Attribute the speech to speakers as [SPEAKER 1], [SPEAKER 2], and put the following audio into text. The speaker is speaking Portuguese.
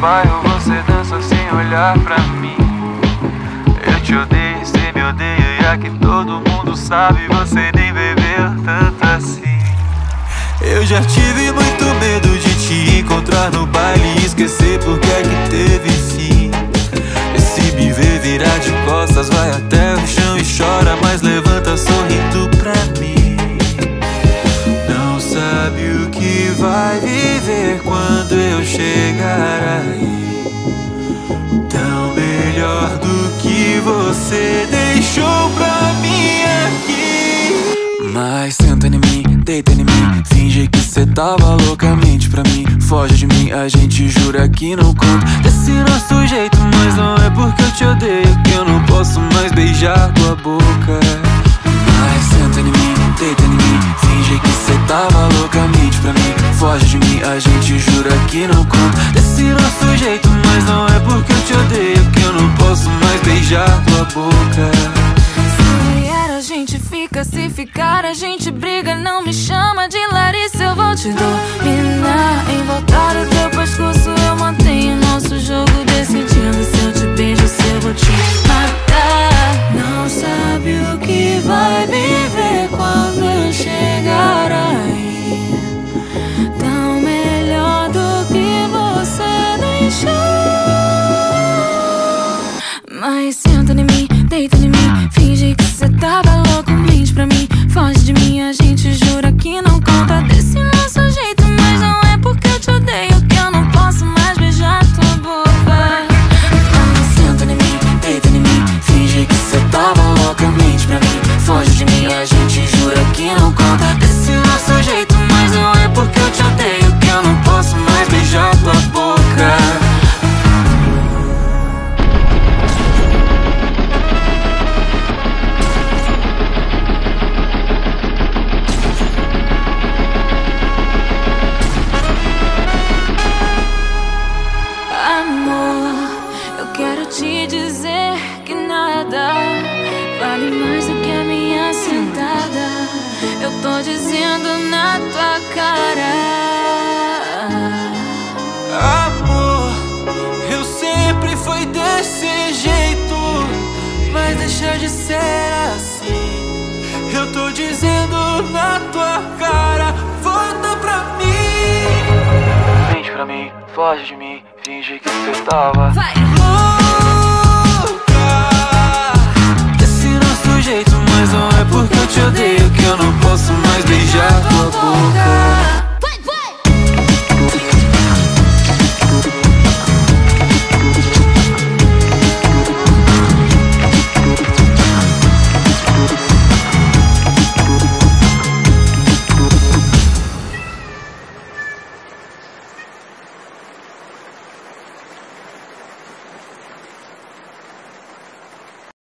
[SPEAKER 1] bairro você dança sem olhar pra mim. Eu te odeio, cê me odeia E aqui todo mundo sabe Você nem bebeu tanto assim. Eu já tive muito medo de te encontrar no baile E esquecer porque é que teve fim. E se me ver virar de costas Vai até o chão chegar aí. Tão melhor do que você deixou pra mim aqui. Mas senta em mim, deita em mim Finge que cê tava loucamente pra mim. Foge de mim, a gente jura que não conta. Desse nosso jeito, mas não é porque eu te odeio Que eu não posso mais beijar tua boca Foge de mim, a gente jura que não conta Desse nosso jeito, mas não é porque eu te odeio Que eu não posso mais beijar tua boca.
[SPEAKER 2] Se vier a gente fica, se ficar a gente briga. Não me chama de Larissa, eu vou te dominar Mas senta em mim, deita em mim. Finge que cê tava louco, mente pra mim. Foge de mim, a gente jura que não conta. Desse nosso jeito, mas não é porque eu te odeio Que eu não posso mais beijar tua boca.
[SPEAKER 1] Mas senta em mim, deita em mim. Finge que cê tava loucamente pra mim. Foge de mim, a gente jura que não conta. Desse nosso jeito, mas não é porque eu te odeio Que eu não posso mais beijar tua boca
[SPEAKER 2] cara.
[SPEAKER 1] Amor, eu sempre fui desse jeito Mas deixa de ser assim Eu tô dizendo na tua cara Volta pra mim Mente pra mim, foge de mim Finge que você tava
[SPEAKER 2] Vai!
[SPEAKER 1] louca Desse nosso jeito, mas não é porque eu te odeio Que eu não posso boca.